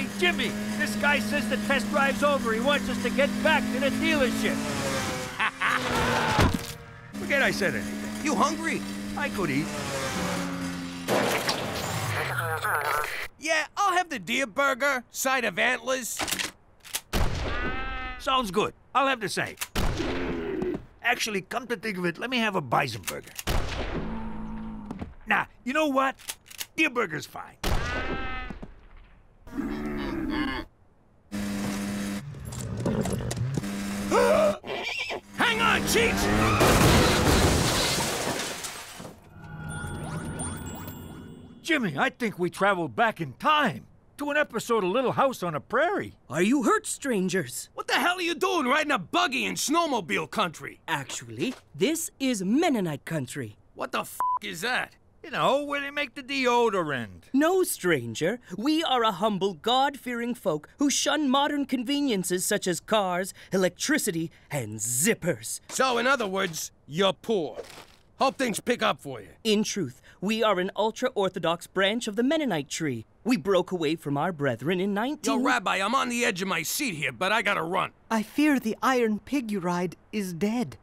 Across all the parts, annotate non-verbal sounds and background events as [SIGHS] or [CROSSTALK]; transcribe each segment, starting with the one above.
Hey, Jimmy, this guy says the test drive's over. He wants us to get back to the dealership. [LAUGHS] Forget I said anything. You hungry? I could eat. Yeah, I'll have the deer burger, side of antlers. Sounds good. I'll have the same. Actually, come to think of it, let me have a bison burger. Nah, you know what? Deer burger's fine. Cheech! Jimmy, I think we traveled back in time to an episode of Little House on a Prairie. Are you hurt, strangers? What the hell are you doing riding a buggy in snowmobile country? Actually, this is Mennonite country. What the f is that? You know, where they make the deodorant. No, stranger. We are a humble, God fearing folk who shun modern conveniences such as cars, electricity, and zippers. So, in other words, you're poor. Hope things pick up for you. In truth, we are an ultra Orthodox branch of the Mennonite tree. We broke away from our brethren in 19. Yo, Rabbi, I'm on the edge of my seat here, but I gotta run. I fear the iron pig you ride is dead.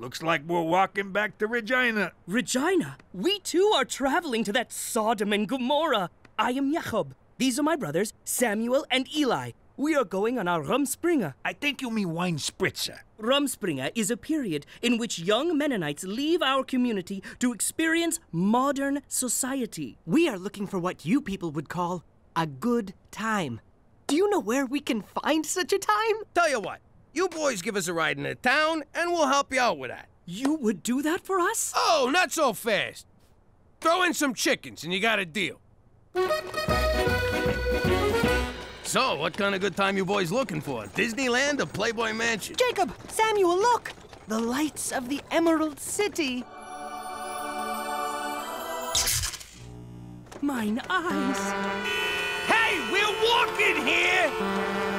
Looks like we're walking back to Regina. Regina, we too are traveling to that Sodom and Gomorrah. I am Jacob. These are my brothers, Samuel and Eli. We are going on our Rumspringa. I think you mean wine spritzer. Rumspringa is a period in which young Mennonites leave our community to experience modern society. We are looking for what you people would call a good time. Do you know where we can find such a time? Tell you what, you boys give us a ride into town, and we'll help you out with that. You would do that for us? Oh, not so fast. Throw in some chickens, and you got a deal. So, what kind of good time you boys looking for? Disneyland or Playboy Mansion? Jacob, Samuel, look! The lights of the Emerald City. Mine eyes. Hey, we're walking here!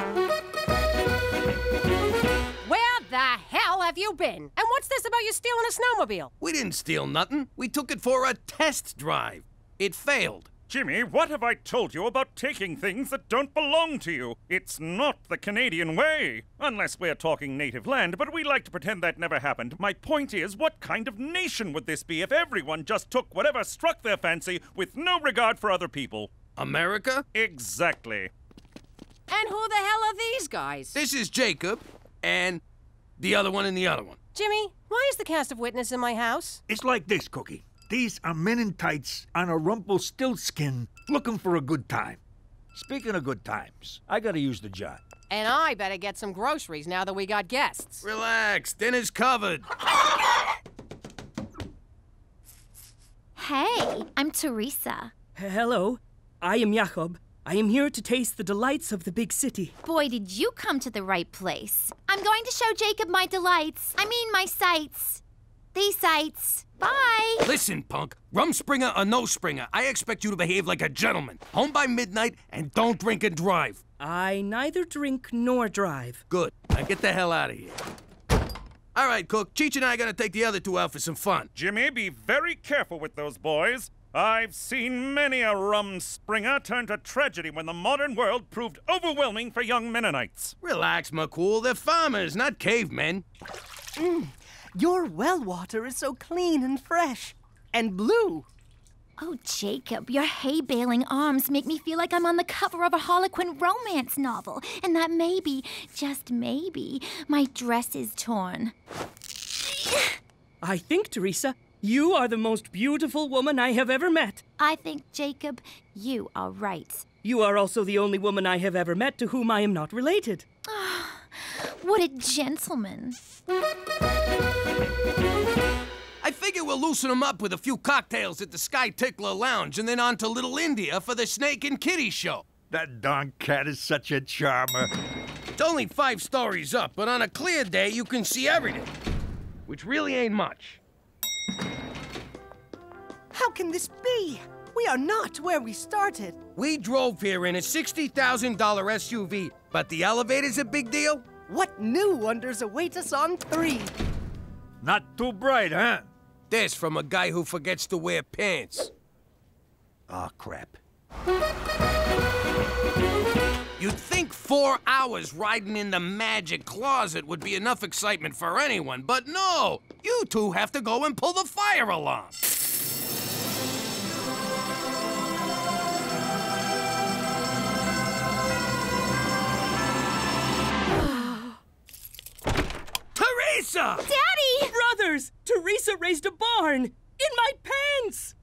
Have you been? And what's this about you stealing a snowmobile? We didn't steal nothing. We took it for a test drive. It failed. Jimmy, what have I told you about taking things that don't belong to you? It's not the Canadian way. Unless we're talking native land, but we like to pretend that never happened. My point is, what kind of nation would this be if everyone just took whatever struck their fancy with no regard for other people? America? Exactly. And who the hell are these guys? This is Jacob, and the other one and the other one. Jimmy, why is the cast of witness in my house? It's like this, Cookie. These are men in tights on a Rumpelstiltskin looking for a good time. Speaking of good times, I gotta use the John. And I better get some groceries now that we got guests. Relax, dinner's covered. Hey, I'm Theresa. Hello, I am Jacob. I am here to taste the delights of the big city. Boy, did you come to the right place. I'm going to show Jacob my delights. I mean, my sights. These sights. Bye. Listen, punk. Rum Rumspringer or no Springer, I expect you to behave like a gentleman. Home by midnight and don't drink and drive. I neither drink nor drive. Good. Now get the hell out of here. All right, Cook. Cheech and I are gonna take the other two out for some fun. Jimmy, be very careful with those boys. I've seen many a Rumspringa turn to tragedy when the modern world proved overwhelming for young Mennonites. Relax, McCool. They're farmers, not cavemen. Mm. Your well water is so clean and fresh. And blue. Oh, Jacob, your hay baling arms make me feel like I'm on the cover of a Harlequin romance novel, and that maybe, just maybe, my dress is torn. I think, Theresa, you are the most beautiful woman I have ever met. I think, Jacob, you are right. You are also the only woman I have ever met to whom I am not related. [SIGHS] What a gentleman. I figure we'll loosen them up with a few cocktails at the Sky Tickler Lounge and then on to Little India for the Snake and Kitty show. That darn cat is such a charmer. It's only five stories up, but on a clear day you can see everything, which really ain't much. How can this be? We are not where we started. We drove here in a $60,000 SUV, but the elevator's a big deal? What new wonders await us on three? Not too bright, huh? This from a guy who forgets to wear pants. Ah, crap. You'd think four hours riding in the magic closet would be enough excitement for anyone, but no! You two have to go and pull the fire alarm. Theresa! Daddy! Brothers, Theresa raised a barn in my pants.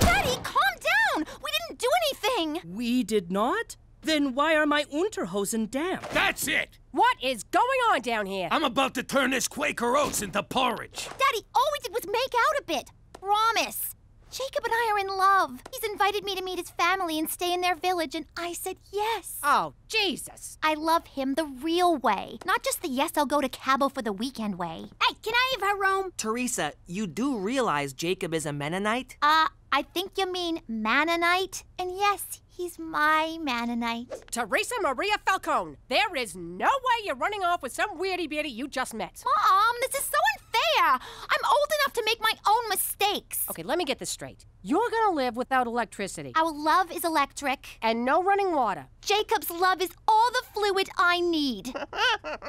Daddy, calm down! We didn't do anything! We did not? Then why are my Unterhosen damp? That's it! What is going on down here? I'm about to turn this Quaker Oats into porridge. Daddy, all we did was make out a bit. Promise. Jacob and I are in love. He's invited me to meet his family and stay in their village, and I said yes. Oh, Jesus. I love him the real way, not just the yes, I'll go to Cabo for the weekend way. Hey, can I have her room? Theresa, you do realize Jacob is a Mennonite? Uh, I think you mean Mannonite. And yes, he's my Mannonite. Theresa Maria Falcone, there is no way you're running off with some weirdy beauty you just met. Mom, this is so unfair. I'm old enough to make my own mistakes. Okay, let me get this straight. You're gonna live without electricity Our love is electric. and no running water. Jacob's love is all the fluid I need.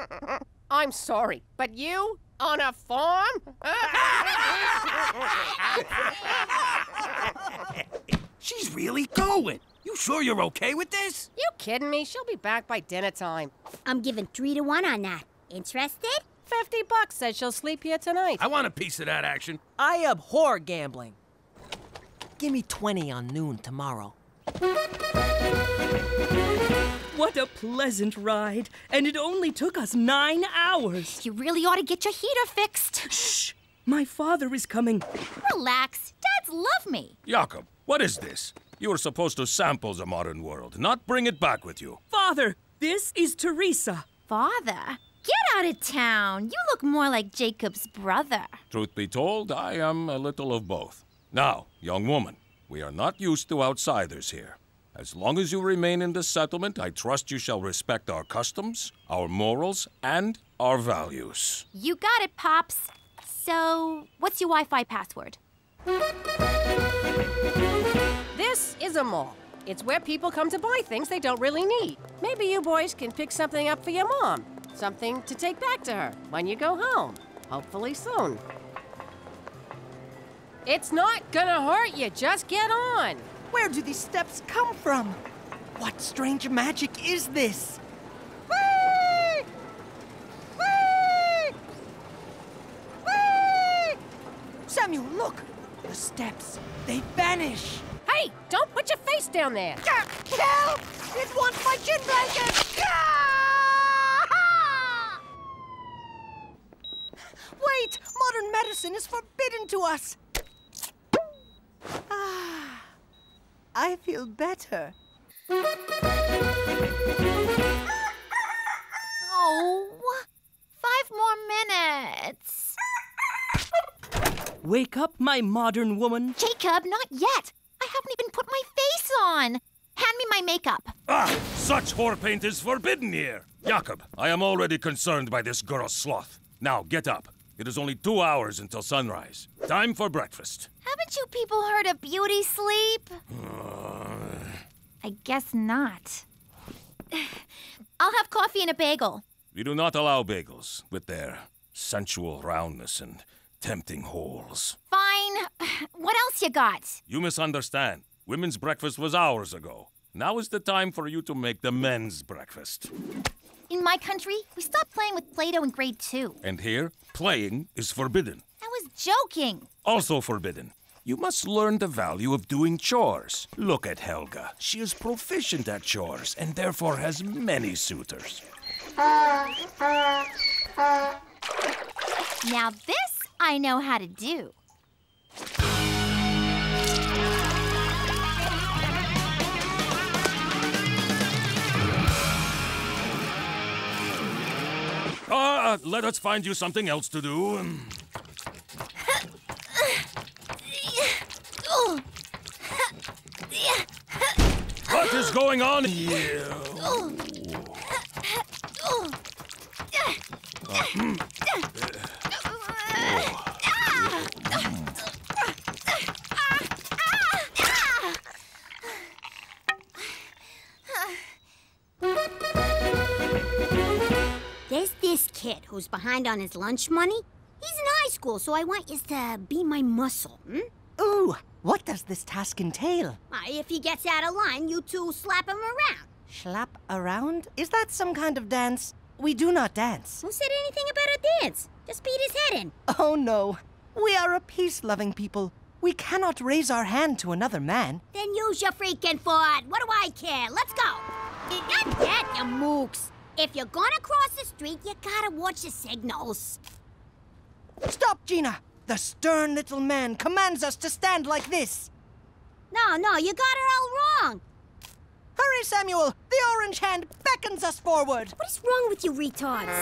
[LAUGHS] I'm sorry, but you on a farm? [LAUGHS] She's really going. You sure you're okay with this? you kidding me? She'll be back by dinner time. I'm giving three to one on that. Interested? 50 bucks says she'll sleep here tonight. I want a piece of that action. I abhor gambling. Give me 20 on noon tomorrow. What a pleasant ride. And it only took us nine hours. You really ought to get your heater fixed. Shh. My father is coming. Relax. Dads love me. Jacob, what is this? You were supposed to sample the modern world, not bring it back with you. Father, this is Theresa. Father, get out of town. You look more like Jacob's brother. Truth be told, I am a little of both. Now, young woman, we are not used to outsiders here. As long as you remain in this settlement, I trust you shall respect our customs, our morals, and our values. You got it, Pops. So, what's your Wi Fi password? A mall. It's where people come to buy things they don't really need. Maybe you boys can pick something up for your mom. Something to take back to her when you go home. Hopefully soon. It's not gonna hurt you. Just get on. Where do these steps come from? What strange magic is this? Whee! Whee! Whee! Samuel, look! The steps, they vanish! Hey, don't put your face down there. Help! It wants my chin blanket! Wait! Modern medicine is forbidden to us! Ah, I feel better. Oh, five more minutes. Wake up, my modern woman. Jacob, not yet. I haven't even put my face on. Hand me my makeup. Ah! Such whore paint is forbidden here! Jacob, I am already concerned by this girl sloth. Now, get up. It is only two hours until sunrise. Time for breakfast. Haven't you people heard of beauty sleep? [SIGHS] I guess not. [SIGHS] I'll have coffee and a bagel. We do not allow bagels with their sensual roundness and tempting holes. Fine. What else you got? You misunderstand. Women's breakfast was hours ago. Now is the time for you to make the men's breakfast. In my country, we stopped playing with Play Doh in grade two. And here, playing is forbidden. I was joking. Also forbidden. You must learn the value of doing chores. Look at Helga. She is proficient at chores and therefore has many suitors. Now, this I know how to do. Ah, let us find you something else to do. What is going on here? who's [LAUGHS] behind on his lunch money? He's in high school, so I want you to be my muscle, hmm? Ooh, what does this task entail? Uh, if he gets out of line, you two slap him around. Slap around? Is that some kind of dance? We do not dance. Who said anything about a dance? Just beat his head in. Oh no. We are a peace loving people. We cannot raise our hand to another man. Then use your freaking foot. What do I care? Let's go. Not that, you mooks. If you're gonna cross the street, you gotta watch the signals. Stop, Gina! The stern little man commands us to stand like this. No, no, you got it all wrong. Hurry, Samuel! The orange hand beckons us forward. What is wrong with you retards?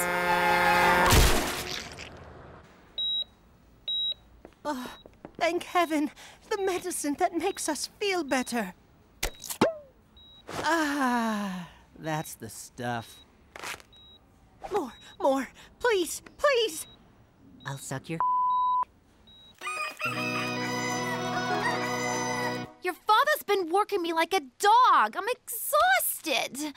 Oh, thank heaven. The medicine that makes us feel better. Ah, that's the stuff. More, more. Please, please. I'll suck your. Your father's been working me like a dog. I'm exhausted.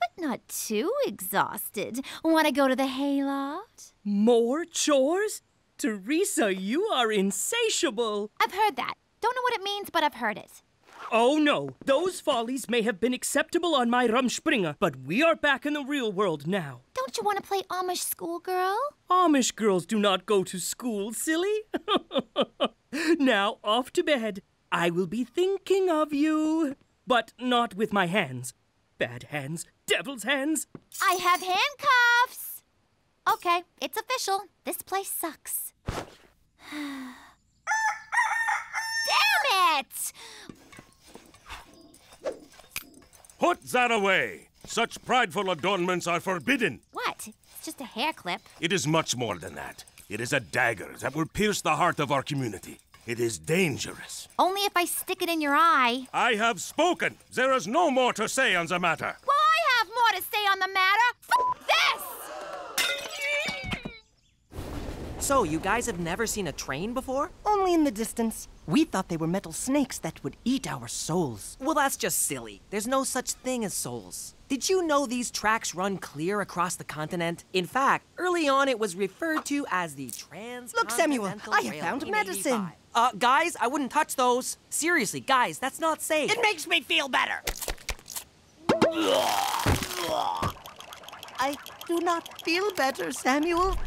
But not too exhausted. Want to go to the hayloft? More chores? Teresa, you are insatiable. I've heard that. Don't know what it means, but I've heard it. Oh no, those follies may have been acceptable on my Rumspringa, but we are back in the real world now. Don't you want to play Amish schoolgirl? Amish girls do not go to school, silly. [LAUGHS] now off to bed. I will be thinking of you, but not with my hands. Bad hands, devil's hands. I have handcuffs. Okay, it's official. This place sucks. [SIGHS] Damn it! Put that away! Such prideful adornments are forbidden. What? It's just a hair clip. It is much more than that. It is a dagger that will pierce the heart of our community. It is dangerous. Only if I stick it in your eye. I have spoken. There is no more to say on the matter. Well, I have more to say on the matter. F this! So, you guys have never seen a train before? Only in the distance. We thought they were metal snakes that would eat our souls. Well, that's just silly. There's no such thing as souls. Did you know these tracks run clear across the continent? In fact, early on it was referred to as the Trans. Look, Samuel, I have found medicine. Uh, guys, I wouldn't touch those. Seriously, guys, that's not safe. It makes me feel better. I do not feel better, Samuel.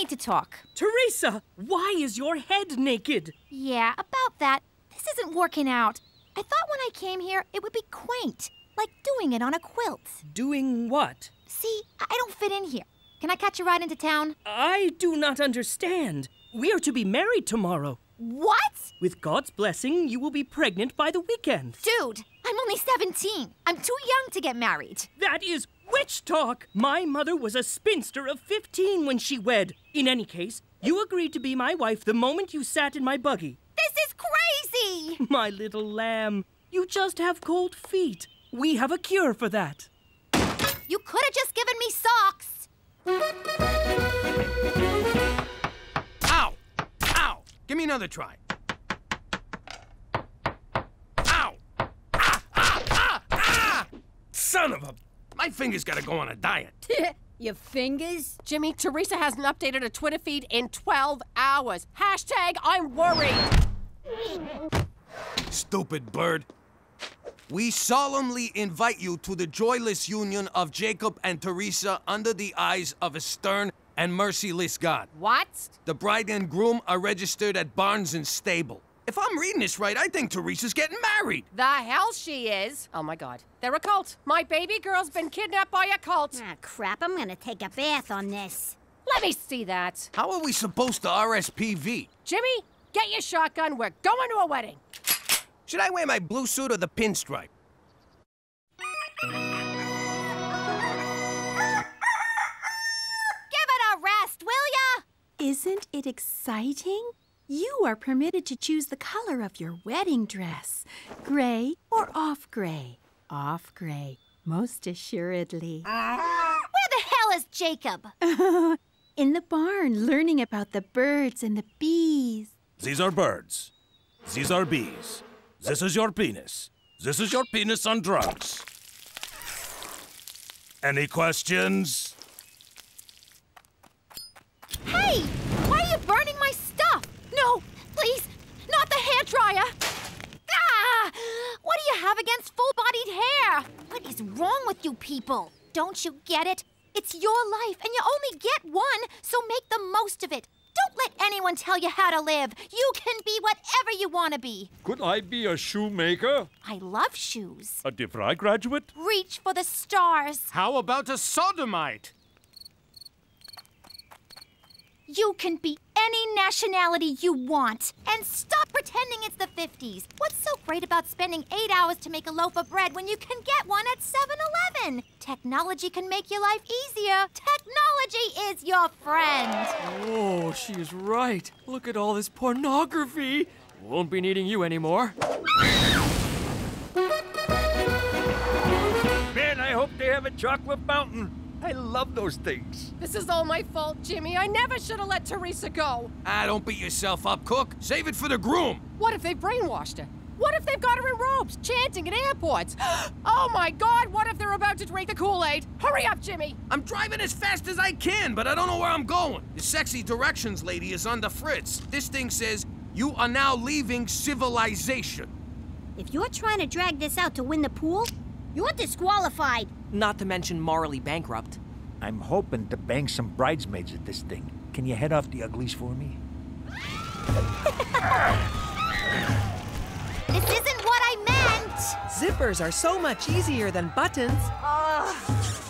Need to talk. Theresa, why is your head naked? Yeah, about that. This isn't working out. I thought when I came here it would be quaint, like doing it on a quilt. Doing what? See, I I don't fit in here. Can I catch a ride into town? I do not understand. We are to be married tomorrow. What? With God's blessing, you will be pregnant by the weekend. Dude, I'm only 17. I'm too young to get married. That is witch talk. My mother was a spinster of 15 when she wed. In any case, you agreed to be my wife the moment you sat in my buggy. This is crazy! [LAUGHS] My little lamb, you just have cold feet. We have a cure for that. You could have just given me socks. Ow! Ow! Give me another try. Ow! Ah! Ah! Ah! Ah! Son of a... My finger's gotta go on a diet. [LAUGHS] Your fingers? Jimmy, Theresa hasn't updated a Twitter feed in 12 hours. Hashtag I'm worried. Stupid bird. We solemnly invite you to the joyless union of Jacob and Theresa under the eyes of a stern and merciless God. What? The bride and groom are registered at Barnes and Stable. If I'm reading this right, I think Theresa's getting married. The hell she is. Oh my god. They're a cult. My baby girl's been kidnapped by a cult. Ah, crap, I'm gonna take a bath on this. Let me see that. How are we supposed to RSPV? Jimmy, get your shotgun. We're going to a wedding. Should I wear my blue suit or the pinstripe? Give it a rest, will ya? Isn't it exciting? You are permitted to choose the color of your wedding dress gray or off gray. Off gray, most assuredly. [LAUGHS] Where the hell is Jacob? [LAUGHS] In the barn, learning about the birds and the bees. These are birds. These are bees. This is your penis. This is your penis on drugs. Any questions? Hey! Why are you burning my stuff? No, please, not the hair dryer. Ah! What do you have against full-bodied hair? What is wrong with you people? Don't you get it? It's your life, and you only get one, so make the most of it. Don't let anyone tell you how to live. You can be whatever you want to be. Could I be a shoemaker? I love shoes. A DeVry graduate? Reach for the stars. How about a sodomite? You can be any nationality you want. And stop pretending it's the 50s. What's so great about spending eight hours to make a loaf of bread when you can get one at 7 Eleven? Technology can make your life easier. Technology is your friend. Oh, she is right. Look at all this pornography. Won't be needing you anymore. Man, I hope they have a chocolate fountain. I love those things. This is all my fault, Jimmy. I never should have let Theresa go. Ah, don't beat yourself up, Cook. Save it for the groom. What if they brainwashed her? What if they've got her in robes, chanting at airports? [GASPS] oh my god, what if they're about to drink the Kool-Aid? Hurry up, Jimmy! I'm driving as fast as I can, but I don't know where I'm going. The sexy directions lady is on the fritz. This thing says, you are now leaving civilization. If you're trying to drag this out to win the pool, you're disqualified. Not to mention morally bankrupt. I'm hoping to bang some bridesmaids at this thing. Can you head off the uglies for me? [LAUGHS] This isn't what I meant. Zippers are so much easier than buttons. I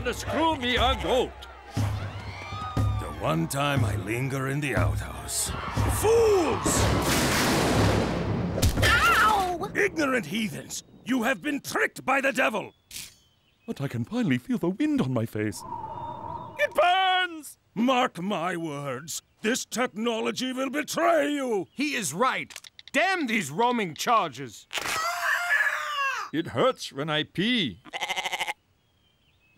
gonna screw me a goat. The one time I linger in the outhouse. Fools! Ow! Ignorant heathens! You have been tricked by the devil! But I can finally feel the wind on my face. It burns! Mark my words, this technology will betray you! He is right. Damn these roaming charges. It hurts when I pee.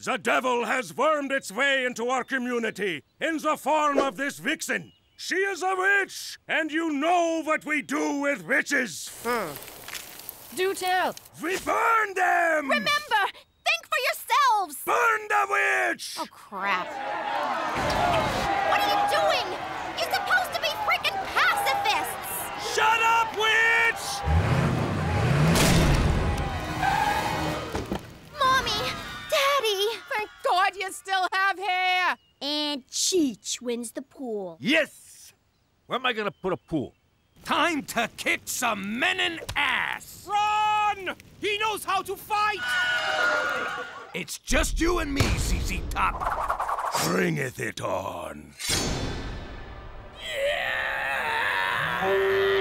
The devil has wormed its way into our community in the form of this vixen. She is a witch, and you know what we do with witches. Hmm. Do tell. We burn them! Remember, think for yourselves. Burn the witch! Oh, crap. What are you doing? You're supposed Thank God you still have hair! And Cheech wins the pool. Yes! Where am I gonna put a pool? Time to kick some menin ass! Run! He knows how to fight! It's just you and me, ZZ Top. Bringeth it on. That's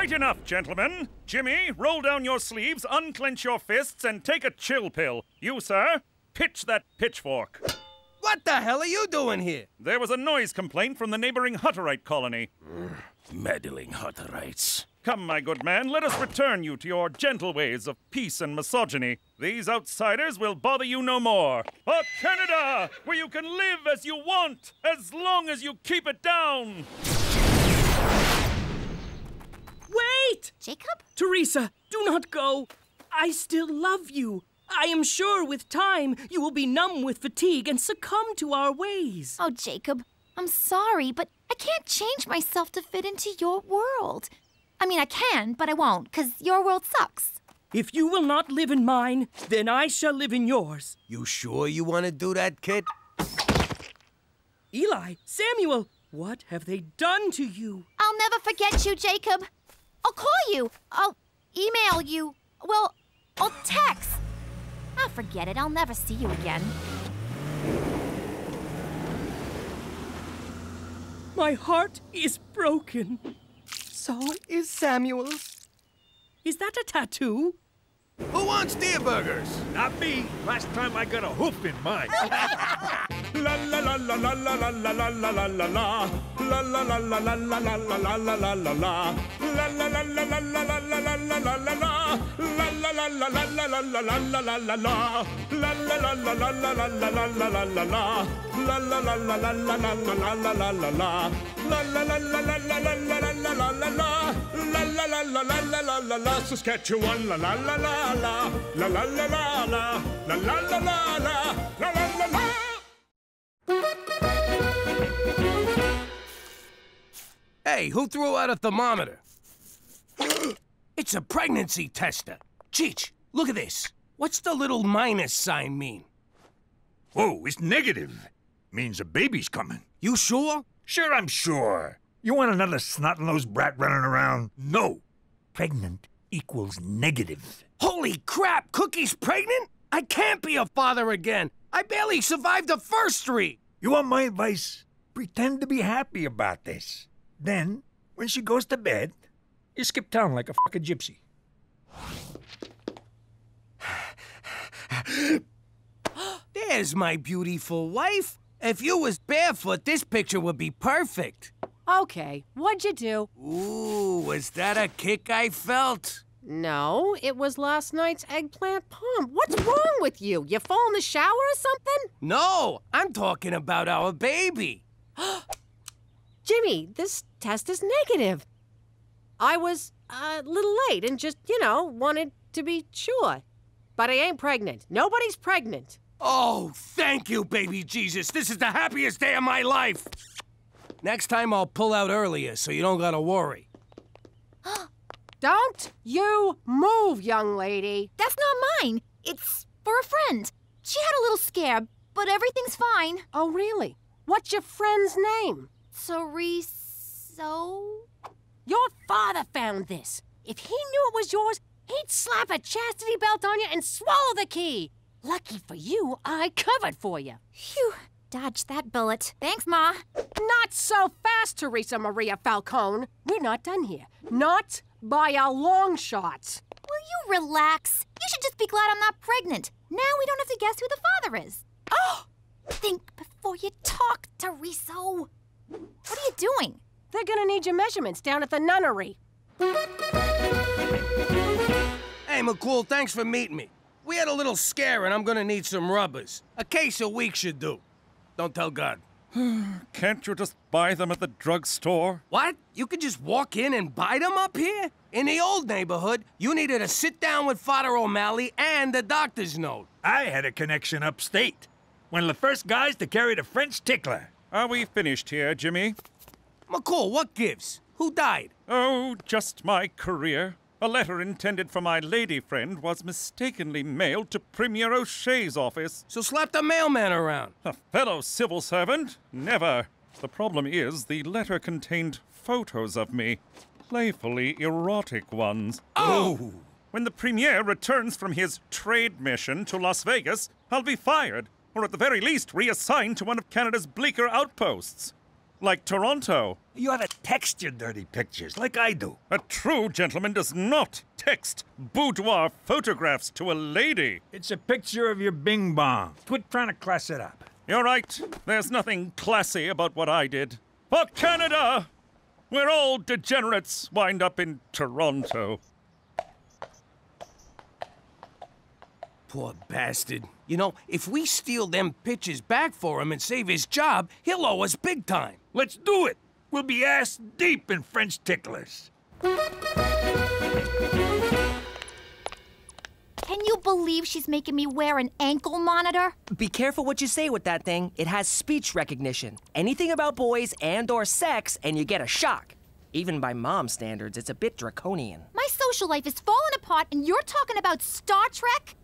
quite enough, gentlemen. Jimmy, roll down your sleeves, unclench your fists, and take a chill pill. You, sir, pitch that pitchfork. What the hell are you doing here? There was a noise complaint from the neighboring Hutterite colony. Meddling Hutterites. Come, my good man, let us return you to your gentle ways of peace and misogyny. These outsiders will bother you no more. A Canada where you can live as you want, as long as you keep it down. Wait! Jacob? Theresa, do not go. I still love you. I am sure with time you will be numb with fatigue and succumb to our ways. Oh, Jacob, I'm sorry, but I can't change myself to fit into your world. I mean, I can, but I won't, because your world sucks. If you will not live in mine, then I shall live in yours. You sure you want to do that, kid? Eli, Samuel, what have they done to you? I'll never forget you, Jacob. I'll call you. I'll email you. Well, I'll text. Ah, forget it. I'll never see you again. My heart is broken. So is Samuel's. Is that a tattoo? Who wants deer burgers? Not me. Last time I got a hoof in mine. La la la la la la la la la la la la la La la la la la la la la la la la la la La la la la la la la la la la la la la La la la la la la la la la la la la la La la la la la la la la la la la la la La la la la la la la la la la la la la La la la la la la la la la la la la la La la la la la la la la la Saskatchewan la la la la la La la la la la La la la la la La la la la Hey, who threw out a thermometer? it's a pregnancy tester. Cheech, look at this. What's the little minus sign mean? Whoa, it's negative. Means a baby's coming. You sure? Sure, I'm sure. You want another snot-nosed brat running around? No. Pregnant equals negative. Holy crap, Cookie's pregnant? I can't be a father again. I barely survived the first three. You want my advice? Pretend to be happy about this. Then, when she goes to bed, you skip town like a fucking gypsy. There's my beautiful wife. If you was barefoot, this picture would be perfect. Okay, what'd you do? Ooh, was that a kick I felt? No, it was last night's eggplant palm. What's wrong with you? You fall in the shower or something? No, I'm talking about our baby. [GASPS] Jimmy, this test is negative. I was a little late and just, you know, wanted to be sure. But I ain't pregnant. Nobody's pregnant. Oh, thank you, baby Jesus. This is the happiest day of my life. Next time I'll pull out earlier so you don't gotta worry. [GASPS] Don't you move, young lady. That's not mine. It's for a friend. She had a little scare, but everything's fine. Oh, really? What's your friend's name? Theresa? Your father found this. If he knew it was yours, he'd slap a chastity belt on you and swallow the key. Lucky for you, I covered for you. Phew. Dodged that bullet. Thanks, Ma. Not so fast, Theresa Maria Falcone. We're not done here. Not by a long shot. Will you relax? You should just be glad I'm not pregnant. Now we don't have to guess who the father is. Oh! [GASPS] Think before you talk, Theresa. What are you doing? They're gonna need your measurements down at the nunnery. Hey, McCool, thanks for meeting me. We had a little scare and I'm gonna need some rubbers. A case a week should do. Don't tell God. [SIGHS] Can't you just buy them at the drugstore? What? You could just walk in and buy them up here? In the old neighborhood, you needed to sit down with Father O'Malley and the doctor's note. I had a connection upstate. One of the first guys to carry the French tickler. Are we finished here, Jimmy? McCool, what gives? Who died? Oh, just my career. A letter intended for my lady friend was mistakenly mailed to Premier O'Shea's office. So slap the mailman around. A fellow civil servant? Never. The problem is, the letter contained photos of me. Playfully erotic ones. Oh! When the Premier returns from his trade mission to Las Vegas, I'll be fired, or at the very least reassigned to one of Canada's bleaker outposts. Like Toronto. You ought to text your dirty pictures, like I do. A true gentleman does not text boudoir photographs to a lady. It's a picture of your bing bong. Quit trying to class it up. You're right. There's nothing classy about what I did. For Canada! Where all degenerates wind up in Toronto. Poor bastard. You know, if we steal them pitches back for him and save his job, he'll owe us big time. Let's do it. We'll be ass deep in French ticklers. Can you believe she's making me wear an ankle monitor? Be careful what you say with that thing. It has speech recognition. Anything about boys and or sex and you get a shock. Even by mom standards, it's a bit draconian. My social life is falling apart and you're talking about Star Trek?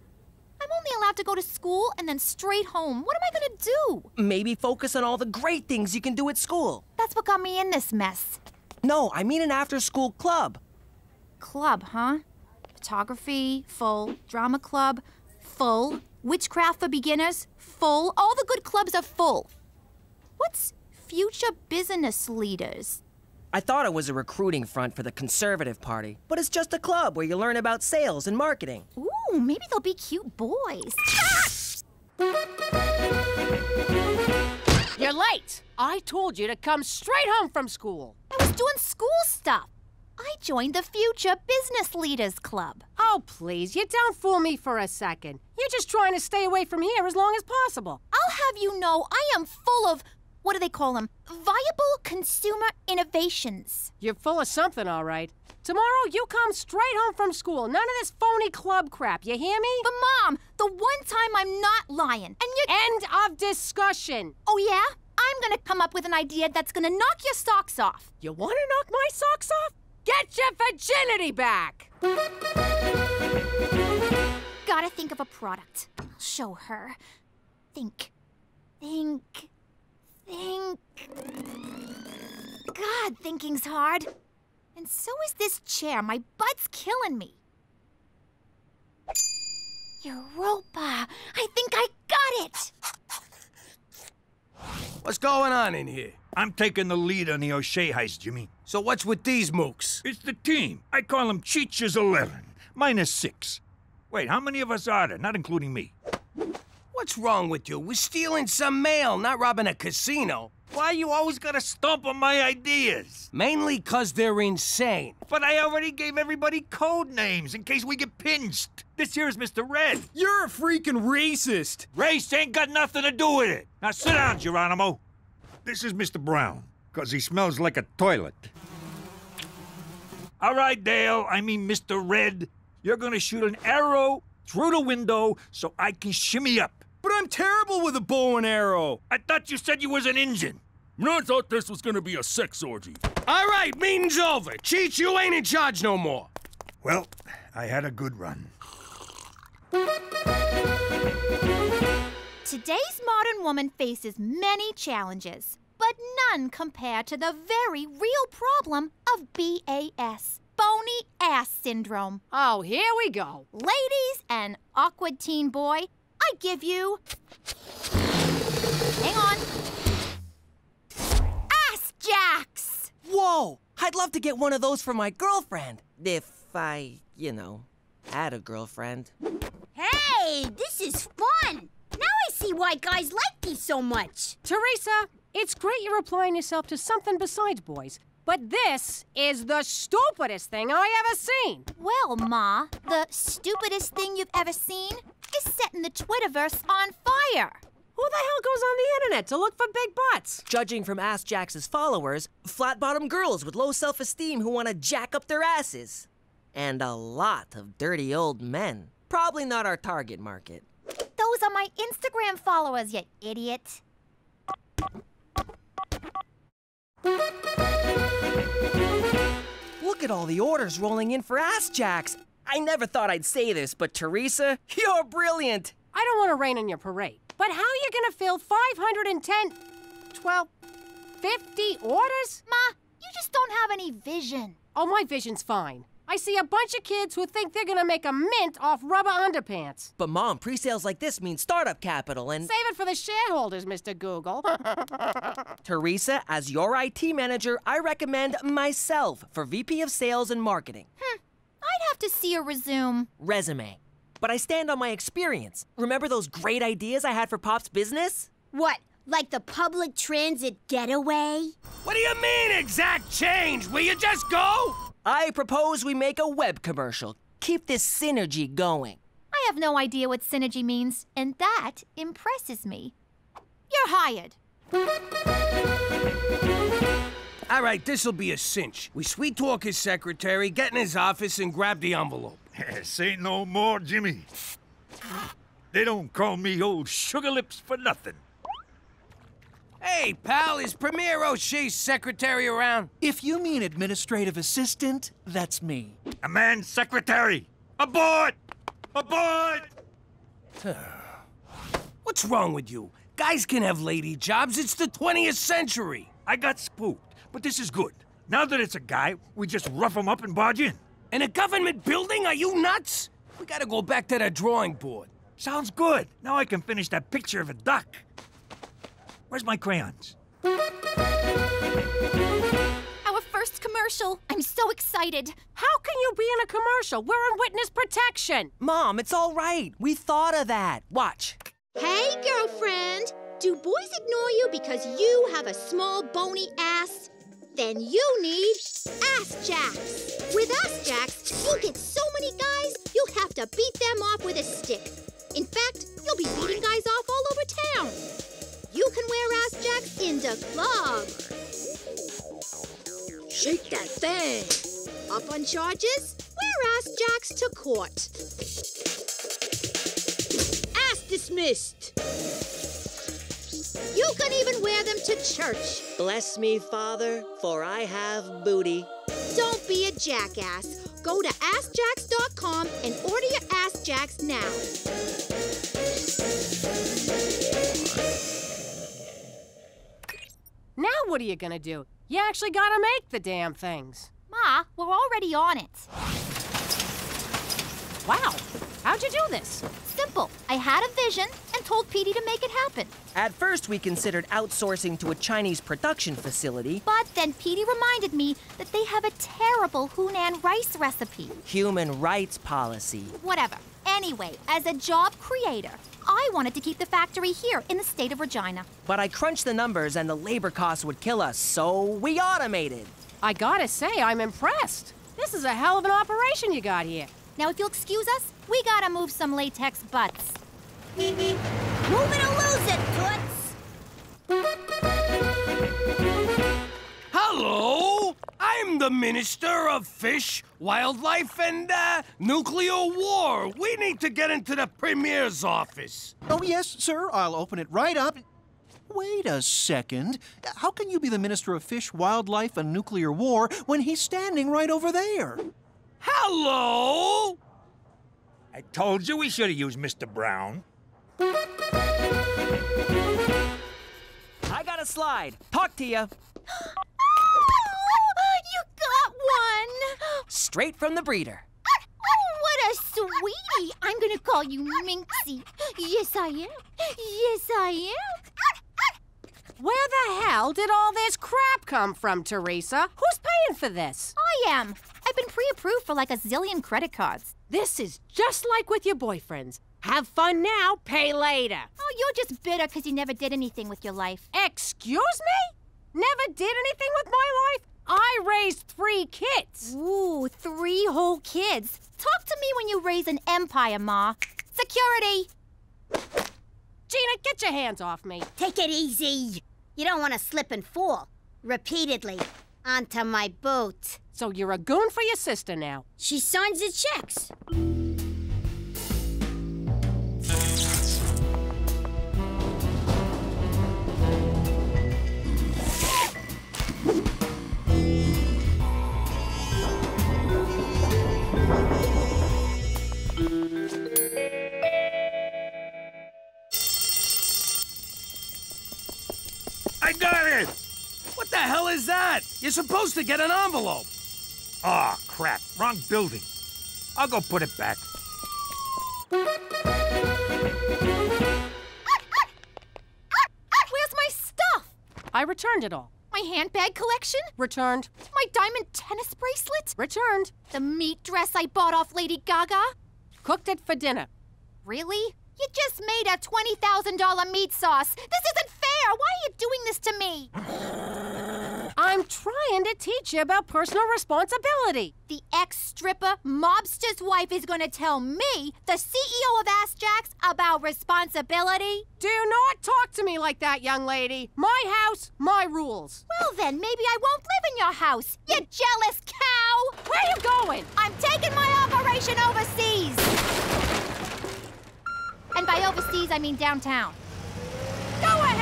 I'm only allowed to go to school and then straight home. What am I gonna do? Maybe focus on all the great things you can do at school. That's what got me in this mess. No, I mean an after-school club. Club, huh? Photography, full. Drama club, full. Witchcraft for beginners, full. All the good clubs are full. What's future business leaders? I thought it was a recruiting front for the Conservative Party, but it's just a club where you learn about sales and marketing. Ooh, Ooh, maybe they'll be cute boys. You're late. I told you to come straight home from school. I was doing school stuff. I joined the Future Business Leaders Club. Oh, please, you don't fool me for a second. You're just trying to stay away from here as long as possible. I'll have you know I am full of, what do they call them? Viable consumer innovations. You're full of something, all right. Tomorrow, you come straight home from school. None of this phony club crap. You hear me? But, Mom, the one time I'm not lying, and you. End of discussion. Oh, yeah? I'm gonna come up with an idea that's gonna knock your socks off. You want to knock my socks off? Get your virginity back! Gotta think of a product. I'll show her. Think. Think. Think. God, thinking's hard. And so is this chair. My butt's killing me. Europa! I think I got it! What's going on in here? I'm taking the lead on the O'Shea heist, Jimmy. So what's with these mooks? It's the team. I call them Cheech's 11, minus six. Wait, how many of us are there, not including me? What's wrong with you? We're stealing some mail, not robbing a casino. Why are you always gotta stomp on my ideas? Mainly 'cause they're insane. But I already gave everybody code names in case we get pinched. This here's Mr. Red. You're a freaking racist. Race ain't got nothing to do with it. Now sit down, Geronimo. This is Mr. Brown, 'cause he smells like a toilet. All right, Dale, I mean Mr. Red. You're gonna shoot an arrow through the window so I can shimmy up. But I'm terrible with a bow and arrow. I thought you said you was an Injun. And I thought this was gonna be a sex orgy. All right, meeting's over. Cheech, you ain't in charge no more. Well, I had a good run. Today's modern woman faces many challenges, but none compare to the very real problem of BAS, bony ass syndrome. Oh, here we go. Ladies and awkward teen boy, I give you. Hang on. Ass Jax! Whoa! I'd love to get one of those for my girlfriend. If I, you know, had a girlfriend. Hey, this is fun. Now I see why guys like these so much. Theresa, it's great you're applying yourself to something besides boys, but this is the stupidest thing I ever seen. Well, Ma, the stupidest thing you've ever seen is setting the Twitterverse on fire. Who the hell goes on the internet to look for big butts? Judging from Ass Jax's followers, flat bottom girls with low self esteem who want to jack up their asses. And a lot of dirty old men. Probably not our target market. Those are my Instagram followers, you idiot. Look at all the orders rolling in for Ass Jax. I never thought I'd say this, but Theresa, [LAUGHS] you're brilliant. I don't want to rain on your parade, but how are you going to fill 510, 12, 50 orders? Ma, you just don't have any vision. Oh, my vision's fine. I see a bunch of kids who think they're gonna make a mint off rubber underpants. But mom, pre-sales like this mean startup capital and Save it for the shareholders, Mr. Google. [LAUGHS] Teresa, as your IT manager, I recommend myself for VP of Sales and Marketing. Hmm. I'd have to see a resume. Resume. But I stand on my experience. Remember those great ideas I had for Pop's business? What? Like the public transit getaway? What do you mean, exact change? Will you just go? I propose we make a web commercial. Keep this synergy going. I have no idea what synergy means, and that impresses me. You're hired. All right, this'll be a cinch. We sweet talk his secretary, get in his office, and grab the envelope. [LAUGHS] Say no more, Jimmy. They don't call me old sugar lips for nothing. Hey, pal, is Premier O'Shea's secretary around? If you mean administrative assistant, that's me. A man's secretary! Aboard! Aboard! What's wrong with you? Guys can have lady jobs. It's the 20th century. I got spooked, but this is good. Now that it's a guy, we just rough him up and barge in. In a government building? Are you nuts? We gotta go back to the drawing board. Sounds good. Now I can finish that picture of a duck. Where's my crayons? Our first commercial commercial. I'm so excited. How can you be in a commercial? We're on witness protection. Mom, it's all right. We thought of that. Watch. Hey, girlfriend. Do boys ignore you because you have a small bony ass? Then you need Ass Jax. With Ass Jax, you'll get so many guys, you'll have to beat them off with a stick. In fact, you'll be beating guys off all over town. You can wear Ass Jax in the club. Shake that thing. Up on charges? Wear Ass Jax to court. Ass dismissed. You can even wear them to church. Bless me, Father, for I have booty. Don't be a jackass. Go to AssJax.com and order your Ass Jax now. Now what are you gonna do? You actually gotta make the damn things. Ma, we're already on it. Wow, how'd you do this? Simple. I had a vision and told Petey to make it happen. At first, we considered outsourcing to a Chinese production facility. But then Petey reminded me that they have a terrible Hunan rice recipe. Human rights policy. Whatever. Anyway, as a job creator, I wanted to keep the factory here in the state of Regina. But I crunched the numbers and the labor costs would kill us, so we automated. I gotta say, I'm impressed. This is a hell of an operation you got here. Now, if you'll excuse us, we gotta move some latex butts. Move it or lose it, Toots. Hello! I'm the Minister of Fish, Wildlife, and uh, Nuclear War. We need to get into the Premier's office. Oh, yes, sir. I'll open it right up. Wait a second. How can you be the Minister of Fish, Wildlife, and Nuclear War when he's standing right over there? Hello! I told you we should have used Mr. Brown. I got a slide. Talk to you. Oh, you got one! Straight from the breeder. Ah, ah, what a sweetie! I'm gonna call you Minxie. Yes, I am. Yes, I am. Where the hell did all this crap come from, Theresa? Who's paying for this? I am. I've been pre-approved for like a zillion credit cards. This is just like with your boyfriends. Have fun now, pay later. Oh, you're just bitter because you never did anything with your life. Excuse me? Never did anything with my life? I raised three kids. Ooh, three whole kids. Talk to me when you raise an empire, Ma. Security! Gina, get your hands off me. Take it easy. You don't want to slip and fall. Repeatedly. Onto my boat. So you're a goon for your sister now. She signs the checks. I got it! What the hell is that? You're supposed to get an envelope. Aw, crap. Wrong building. I'll go put it back. Where's my stuff? I returned it all. My handbag collection? Returned. My diamond tennis bracelet? Returned. The meat dress I bought off Lady Gaga? Cooked it for dinner. Really? You just made a $20,000 meat sauce. This isn't fair. Why are you doing this to me? [LAUGHS] I'm trying to teach you about personal responsibility. The ex-stripper mobster's wife is going to tell me, the CEO of Ass about responsibility? Do not talk to me like that, young lady. My house, my rules. Well, then maybe I won't live in your house, you jealous cow! Where are you going? I'm taking my operation overseas! And by overseas, I mean downtown. Go ahead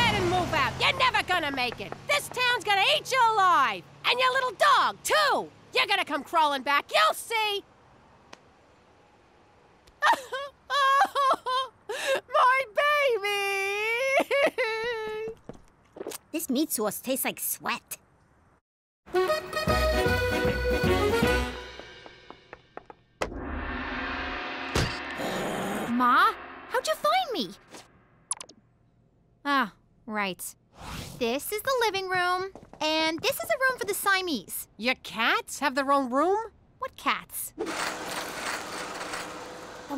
and move out. You're never gonna make it. This town's gonna eat you alive. And your little dog, too. You're gonna come crawling back. You'll see. [LAUGHS] My baby! [LAUGHS] This meat sauce tastes like sweat. Ma, how'd you find me? Ah, right. This is the living room, And this is a room for the Siamese. Your cats have their own room? What cats? The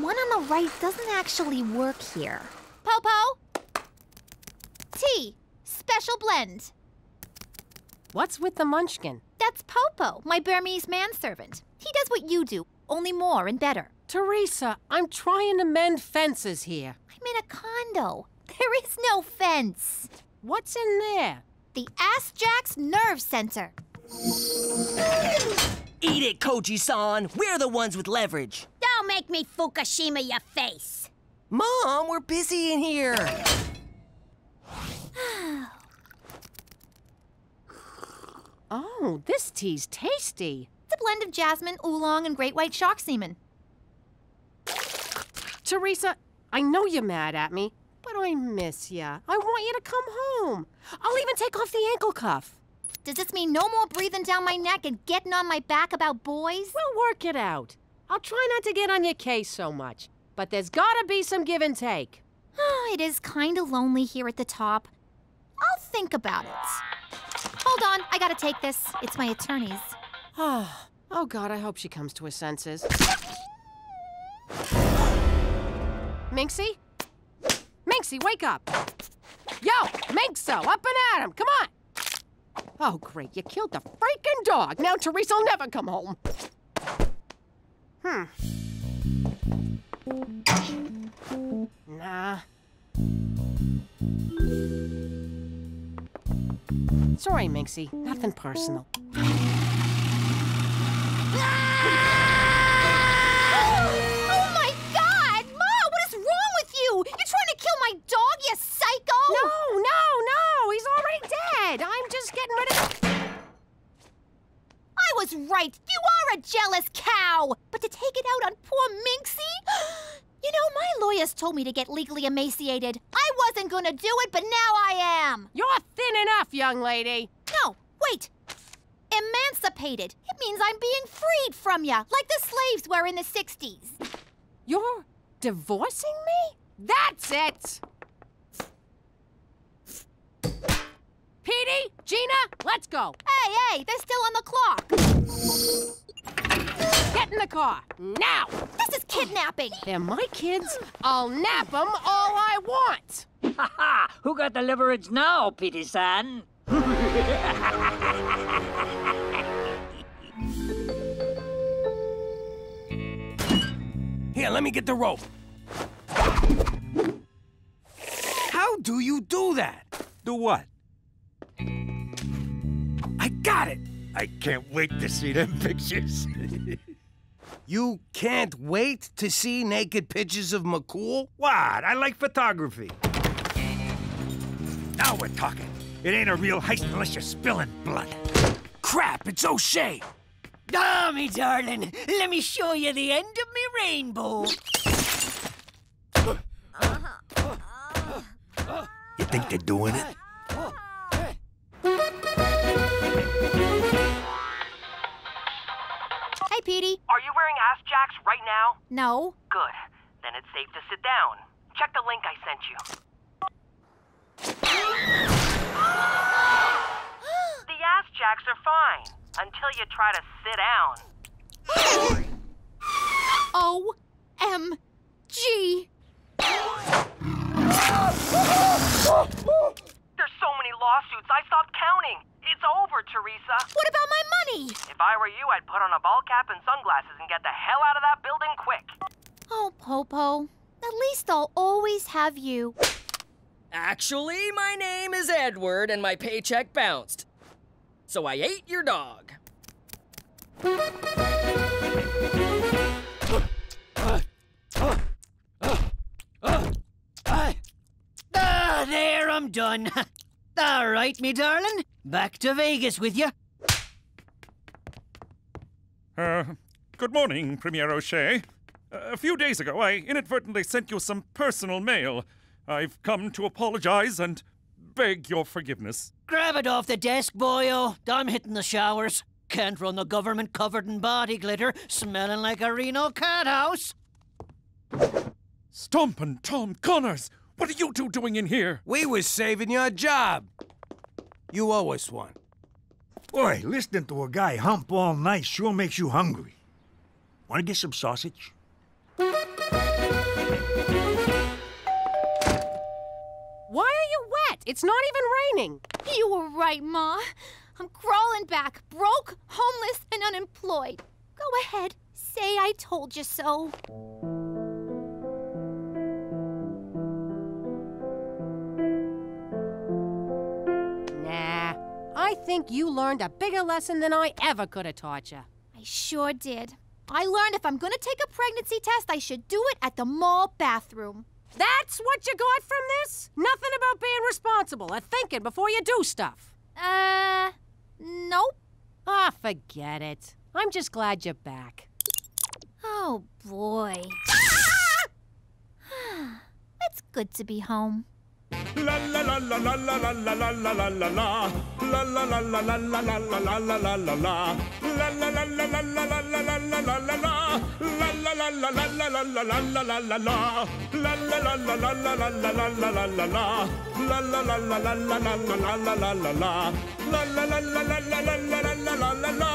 one on the right doesn't actually work here. Popo! Tea. Special blend. What's with the munchkin? That's Popo, my Burmese manservant. He does what you do, only more and better. Theresa, I'm trying to mend fences here. I'm in a condo. There is no fence. What's in there? The Ass Jax nerve center. Eat it, Koji-san. We're the ones with leverage. Don't make me Fukushima your face. Mom, we're busy in here. [SIGHS] oh, this tea's tasty. It's a blend of jasmine, oolong, and great white shark semen. Theresa, I know you're mad at me, but I miss ya. I want you to come home. I'll even take off the ankle cuff. Does this mean no more breathing down my neck and getting on my back about boys? We'll work it out. I'll try not to get on your case so much, but there's gotta be some give and take. [SIGHS] it is kind of lonely here at the top. I'll think about it. Hold on, I gotta take this. It's my attorney's. [SIGHS] oh, God, I hope she comes to her senses. [GASPS] Minxie? Minxie, wake up! Yo, Minxo, up and at him, come on! Oh, great, you killed the freaking dog! Now Theresa'll never come home! Hmm. Nah. Sorry, Minxie. Nothing personal. Right. You are a jealous cow. But to take it out on poor Minxie? [GASPS] You know, my lawyers told me to get legally emaciated. I wasn't gonna do it, but now I am. You're thin enough, young lady. No, wait. Emancipated. It means I'm being freed from you, like the slaves were in the 60s. You're divorcing me? That's it! Petey, Gina, let's go. Hey, hey, they're still on the clock. Get in the car, now! This is kidnapping. They're my kids. I'll nap them all I want. Ha ha! Who got the leverage now, Petey-san? Here, let me get the rope. How do you do that? Do what? I got it! I can't wait to see them [LAUGHS] pictures. you can't wait to see naked pictures of McCool? What? I like photography. Now we're talking. It ain't a real heist unless you're spilling blood. Crap, it's O'Shea! Ah, me darling, let me show you the end of me rainbow. You think they're doing it? Petey. Are you wearing Ass Jax right now? No. Good. Then it's safe to sit down. Check the link I sent you. [GASPS] the Ass Jax are fine until you try to sit down. [GASPS] O M G. There's so many lawsuits, I stopped counting. It's over, Theresa. What about my money? If I were you, I'd put on a ball cap and sunglasses and get the hell out of that building quick. Oh, Popo. At least I'll always have you. Actually, my name is Edward and my paycheck bounced. So I ate your dog. Ah, there, I'm done. [LAUGHS] All right, me darling. Back to Vegas with you. Uh, good morning, Premier O'Shea. A few days ago, I inadvertently sent you some personal mail. I've come to apologize and beg your forgiveness. Grab it off the desk, boyo. I'm hitting the showers. Can't run the government covered in body glitter, smelling like a Reno cat house. Stump and Tom Connors! What are you two doing in here? We was saving your job. You owe us one. Boy, listening to a guy hump all night sure makes you hungry. Want to get some sausage? Why are you wet? It's not even raining. You were right, Ma. I'm crawling back, broke, homeless, and unemployed. Go ahead, say I told you so. I think you learned a bigger lesson than I ever could have taught you. I sure did. I learned if I'm gonna take a pregnancy test, I should do it at the mall bathroom. That's what you got from this? Nothing about being responsible or thinking before you do stuff. Uh, nope. Ah, forget it. I'm just glad you're back. Oh, boy. [SIGHS] it's good to be home. La la la la la la la la la la la la la La la la la la la la la la la la la la La la la la la la la la la la la la la La la la la la la la la la la la la la La la la la la la la la la la la la la La la la la la la la la la la la la la La la la la la la la la la la la la la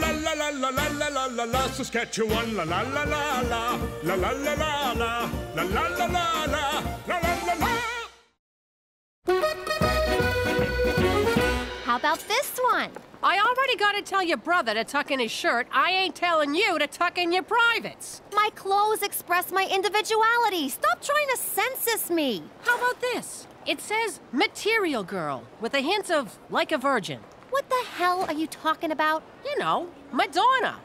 La la la la la la la la la Saskatchewan la la la la la La la la la la La la la la How about this one? I already got to tell your brother to tuck in his shirt. I ain't telling you to tuck in your privates. My clothes express my individuality. Stop trying to census me. How about this? It says Material Girl with a hint of like a virgin. What the hell are you talking about? You know, Madonna.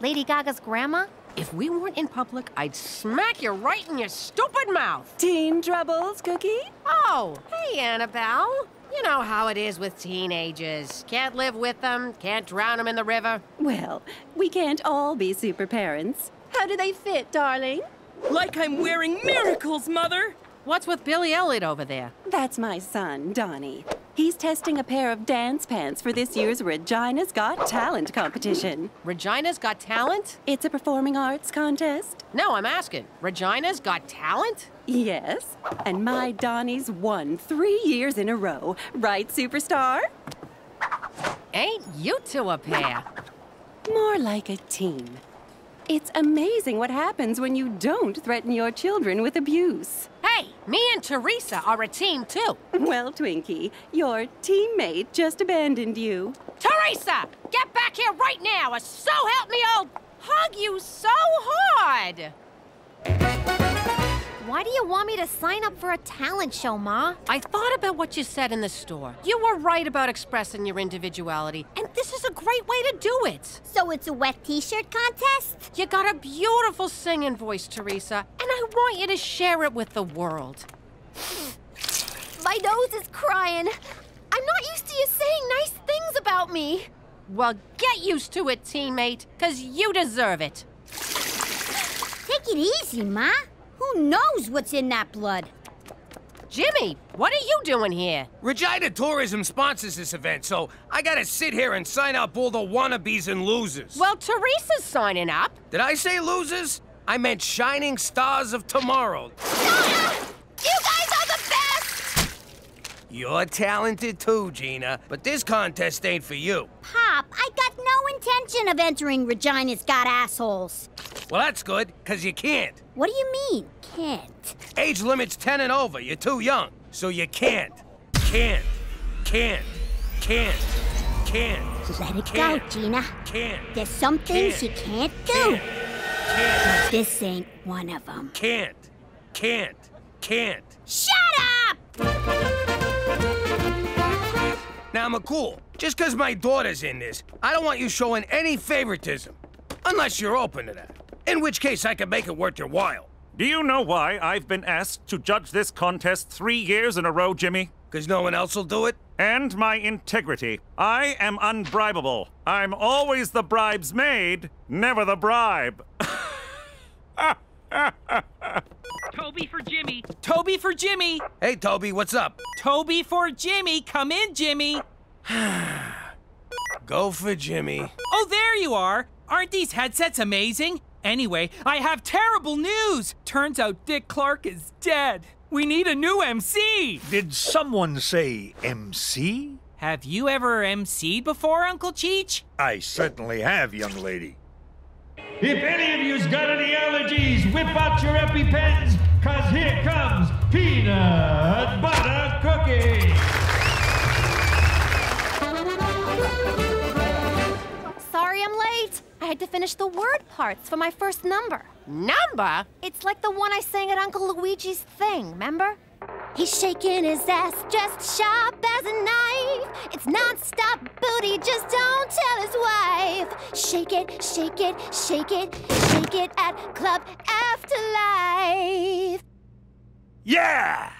Lady Gaga's grandma? If we weren't in public, I'd smack you right in your stupid mouth. Teen troubles, Cookie? Oh, hey, Annabelle. You know how it is with teenagers. Can't live with them, can't drown them in the river. Well, we can't all be super parents. How do they fit, darling? Like I'm wearing miracles, Mother! What's with Billy Elliot over there? That's my son, Donnie. He's testing a pair of dance pants for this year's Regina's Got Talent competition. Regina's Got Talent? It's a performing arts contest. No, I'm asking. Regina's Got Talent? Yes, and my Donnie's won three years in a row. Right, superstar? Ain't you two a pair? More like a team. It's amazing what happens when you don't threaten your children with abuse. Hey, me and Theresa are a team too. Well, Twinkie, your teammate just abandoned you. Theresa, get back here right now, or so help me I'll hug you so hard. Why do you want me to sign up for a talent show, Ma? I thought about what you said in the store. You were right about expressing your individuality, and this is a great way to do it. So it's a wet t-shirt contest? You got a beautiful singing voice, Theresa, and I want you to share it with the world. [GASPS] My nose is crying. I'm not used to you saying nice things about me. Well, get used to it, teammate, because you deserve it. [GASPS] Take it easy, Ma. Who knows what's in that blood? Jimmy, what are you doing here? Regina Tourism sponsors this event, so I gotta sit here and sign up all the wannabes and losers. Well, Theresa's signing up. Did I say losers? I meant shining stars of tomorrow. You guys are the best! You're talented too, Gina, but this contest ain't for you. Pop, I got no intention of entering Regina's Got Assholes. Well, that's good, because you can't. What do you mean, can't? Age limit's 10 and over. You're too young. So you can't. Can't. Can't. Can't. Can't. Let it Can't. go, Gina. Can't. There's some things Can't. you can't do. Can't. Can't. But this ain't one of them. Can't. Can't. Can't. Shut up! Now, McCool, just because my daughter's in this, I don't want you showing any favoritism. Unless you're open to that. In which case, I can make it worth your while. Do you know why I've been asked to judge this contest three years in a row, Jimmy? Because no one else will do it? And my integrity. I am unbribable. I'm always the bribes made, never the bribe. [LAUGHS] Toby for Jimmy. Toby for Jimmy. Hey, Toby, what's up? Toby for Jimmy. Come in, Jimmy. [SIGHS] Go for Jimmy. Oh, there you are. Aren't these headsets amazing? Anyway, I have terrible news. Turns out Dick Clark is dead. We need a new MC. Did someone say MC? Have you ever MC'd before, Uncle Cheech? I certainly have, young lady. If any of you's got any allergies, whip out your EpiPens, cause here comes Peanut Butter Cookie! Sorry I'm late. I had to finish the word parts for my first number. Number? It's like the one I sang at Uncle Luigi's thing, remember? He's shaking his ass just sharp as a knife. It's non-stop booty, just don't tell his wife. Shake it, shake it, shake it, shake it at Club Afterlife. Yeah!